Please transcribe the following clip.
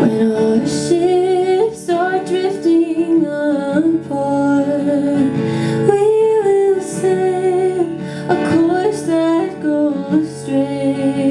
when our ships drifting apart. We will sail a course that goes straight.